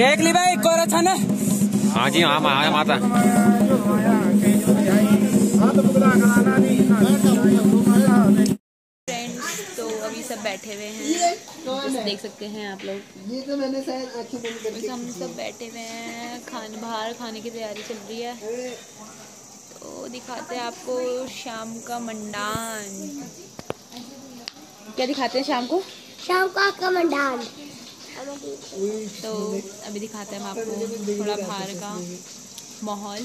देख ली भाई कोरा अच्छा ना। हाँ जी हाँ हाँ माता। तो अभी सब बैठे हुए हैं। जैसे देख सकते हैं आप लोग। ये तो मैंने शायद बंद हम सब बैठे हुए हैं। खाने बाहर खाने की तैयारी चल रही है। तो दिखाते हैं आपको शाम का मंडान। क्या दिखाते हैं शाम को? शाम का कमंडान तो अभी दिखाते हैं हम आपको थोड़ा बाहर का माहौल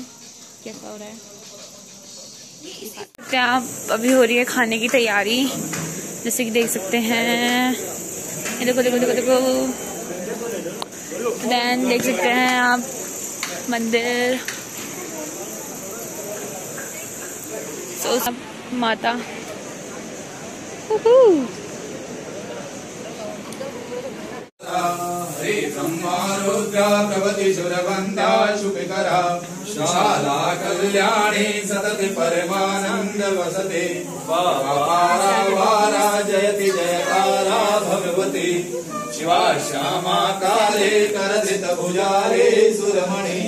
कैसा हो रहा है। आप अभी हो रही है खाने की तैयारी? जैसे कि देख सकते हैं। देखो देखो देखो देखो। देन देख सकते हैं आप मंदिर। सब माता Woohoo! हरे ब्रह्मारुद्रा प्रभति सुरवन्दा शुभिकरा शाला कल्याणी सतति परमानन्द वसते। वारा वारा जयति जयकारा भगवती। शिवा श्यामा काले करदित भुजारे सुरमणि।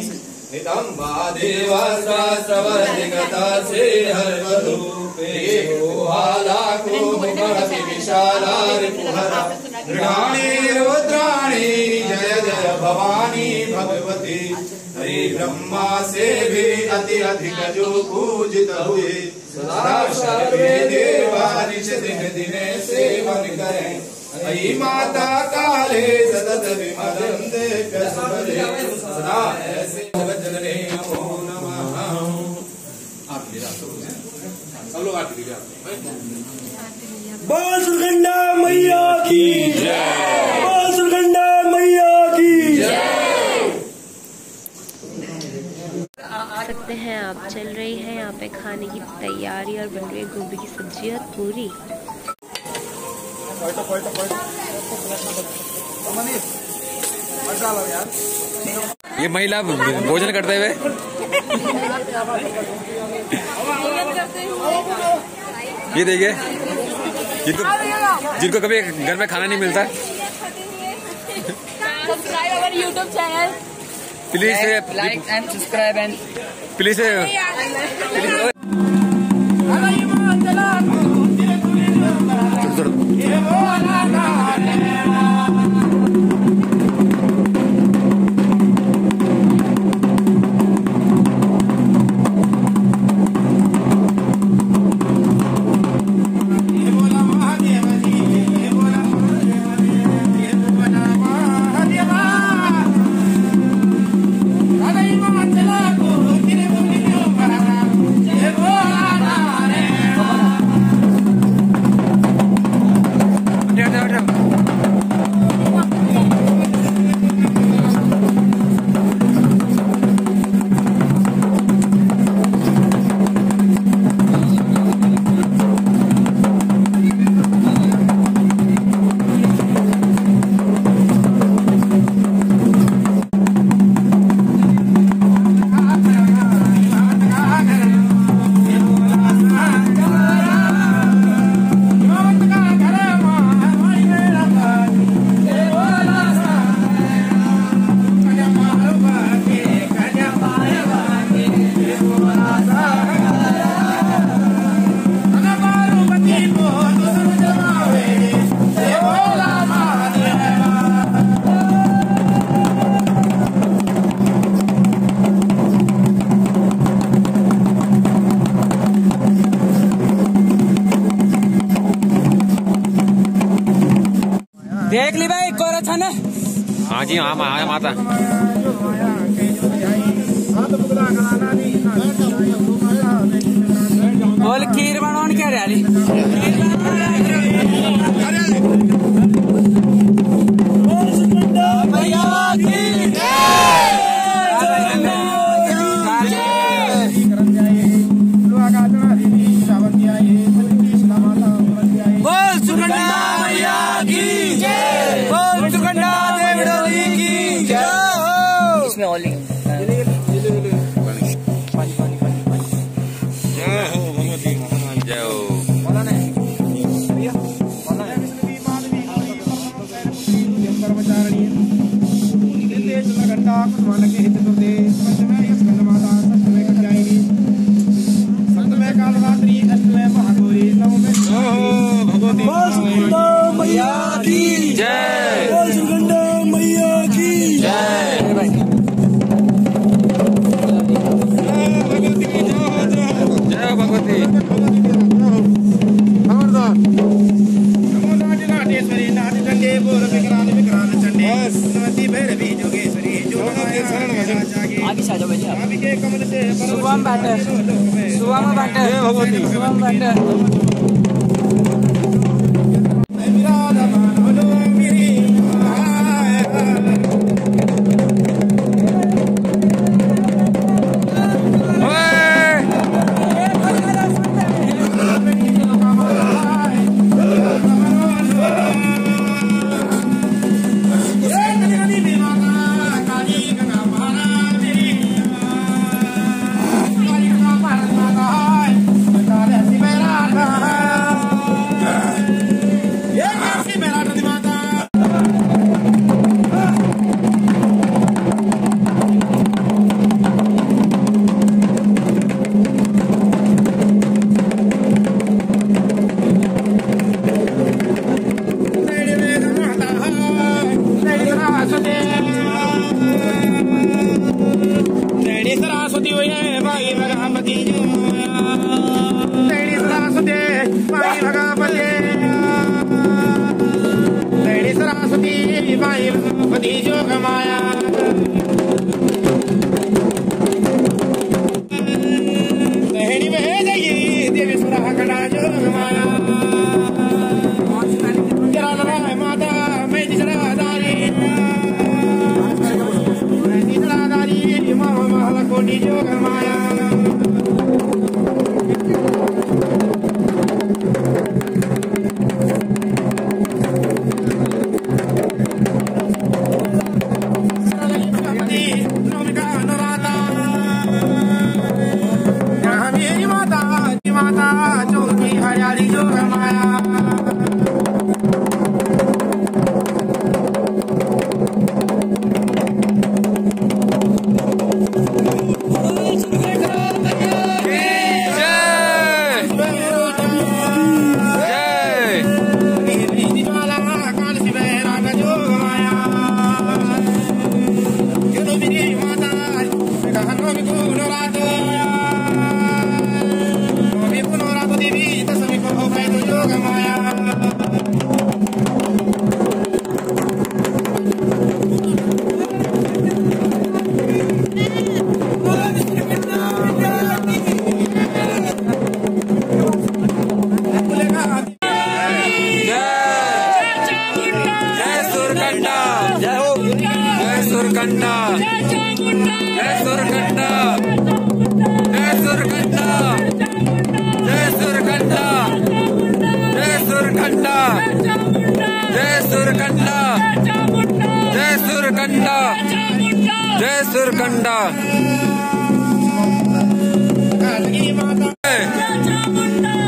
नितम्बा देवास्त्रास्त्रवरति गता से हरवधू। मुखमति विशाला जय जय भवानी भगवती। हरि ब्रह्मा से भी अति अधिक जो पूजित हुए। दिन दिने सेवन करें। हरि माता काले सतत सुभरे सदा ऐसे वजने नमो नमः। आप मेरा सब लोग सुरगंडा मैया की बोल सुरगंडा मैया की सकते हैं आप चल रही है यहाँ पे खाने की तैयारी और बन रही है गोभी की सब्ज़ी और पूरी। ये महिला भोजन करते हुए। ये देखिए जिनको जिनको कभी घर में खाना नहीं मिलता। Subscribe our YouTube channel Please like, uh, like and subscribe and please. Uh, please. Uh, हाँ जी हाँ हाँ माता बोल ගොඩාක් මනකෙ හිත आगे Shubham batter Shubham batter Shubham batter 你叫干嘛呀？Surkanda जय सोरकंडा जय सोरकंडा जय सोरकंडा जय सोरकंडा जय सोरकंडा जय सोरकंडा जय सोरकंडा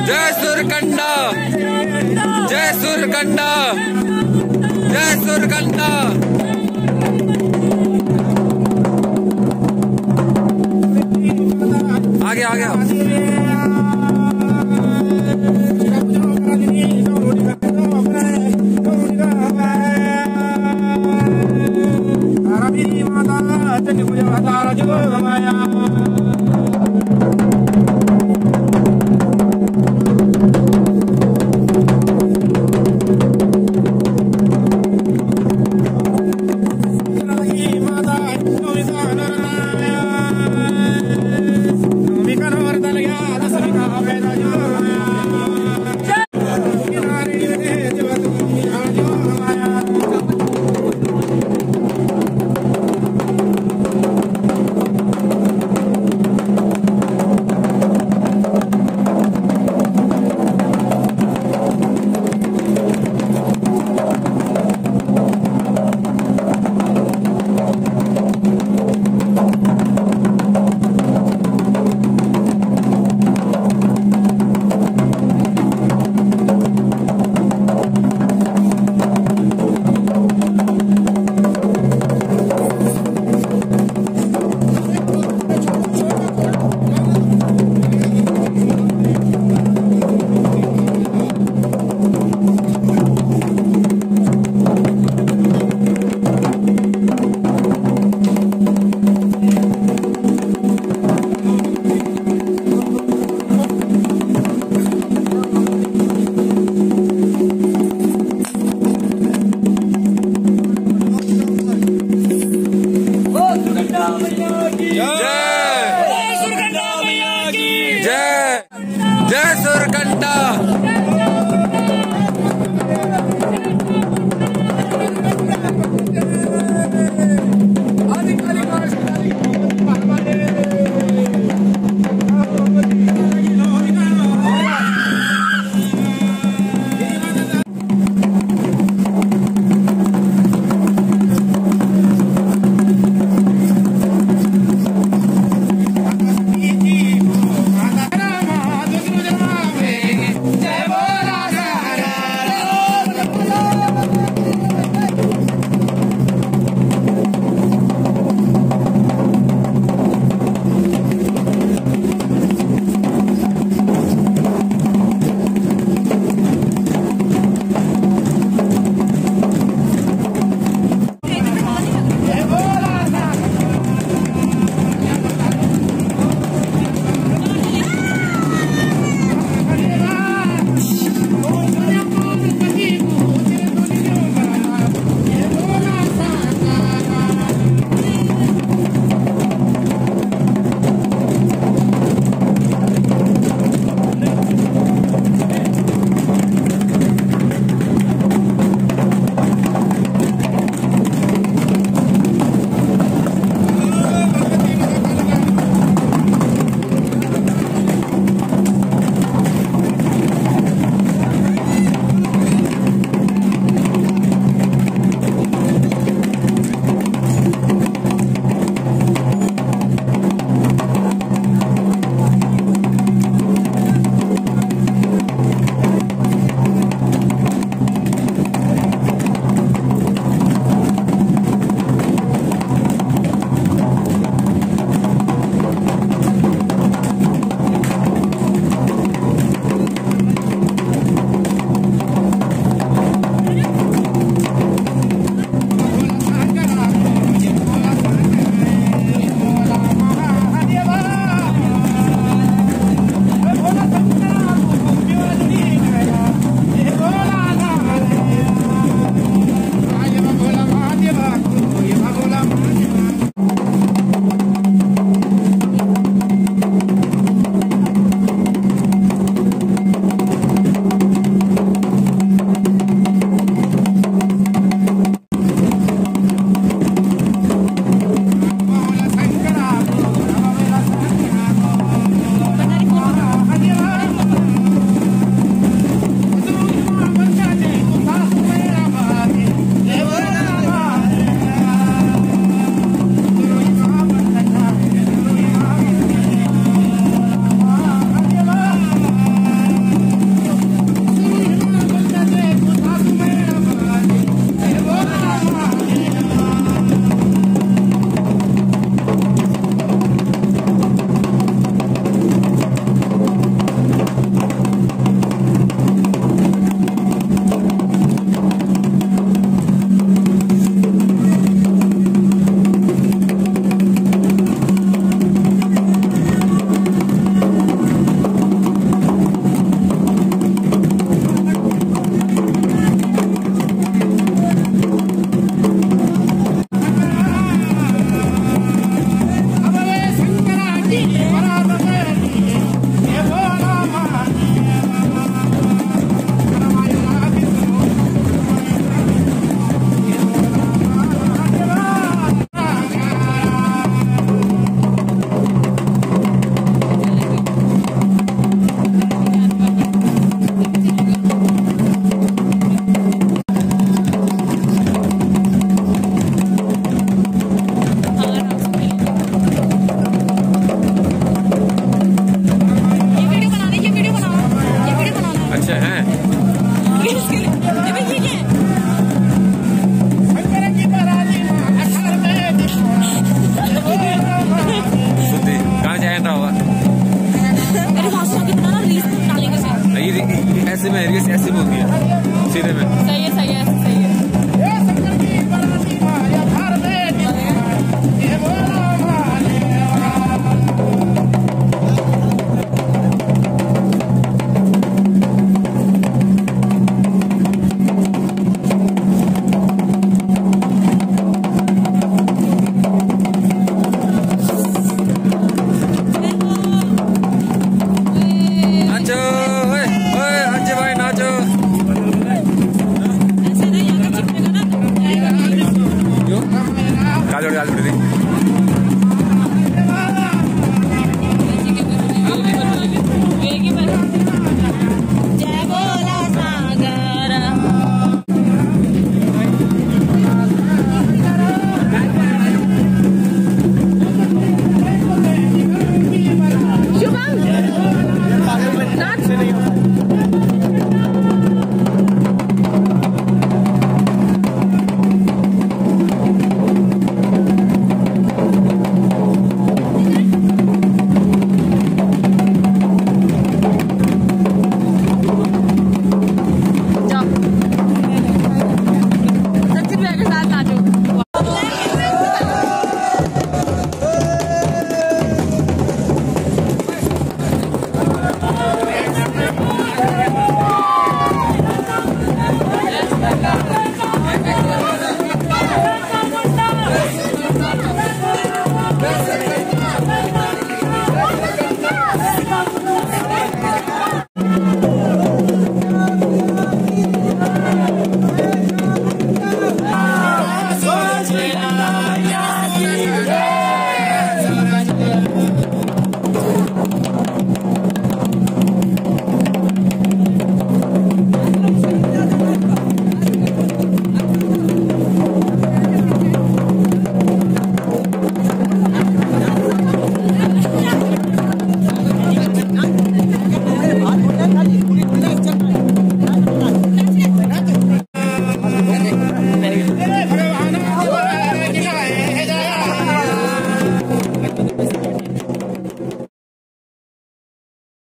जय सुरकंडा जय सुरकंडा जय सुरकंडा रीमारजो आया मां 非常好非常 जय